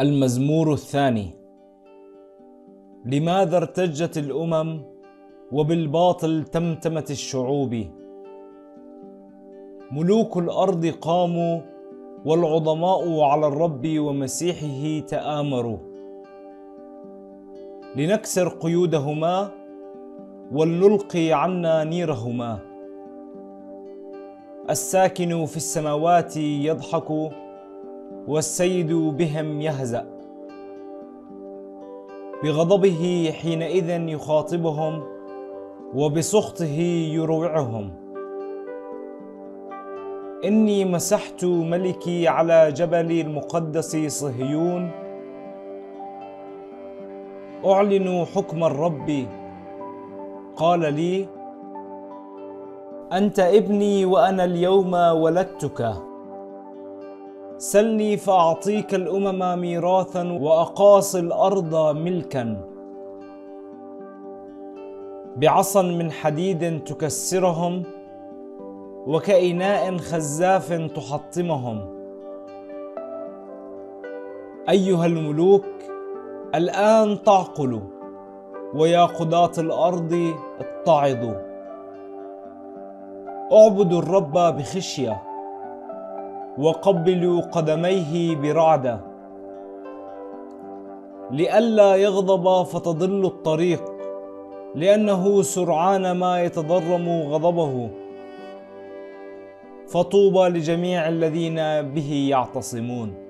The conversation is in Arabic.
المزمور الثاني. لماذا ارتجت الأمم وبالباطل تمتمت الشعوب؟ ملوك الأرض قاموا والعظماء على الرب ومسيحه تآمروا. لنكسر قيودهما ولنلقي عنا نيرهما. الساكن في السماوات يضحك والسيد بهم يهزأ. بغضبه حينئذ يخاطبهم وبسخطه يروعهم. إني مسحت ملكي على جبل المقدس صهيون. أعلن حكم الرب. قال لي أنت ابني وأنا اليوم ولدتك. سلني فأعطيك الأمم ميراثا وأقاصي الأرض ملكا. بعصا من حديد تكسرهم وكإناء خزاف تحطمهم. أيها الملوك الآن تعقلوا ويا قضاة الأرض اتعظوا. اعبدوا الرب بخشية. وقبلوا قدميه برعدة. لئلا يغضب فتضل الطريق لأنه سرعان ما يتضرم غضبه. فطوبى لجميع الذين به يعتصمون.